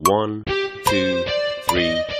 One, two, three.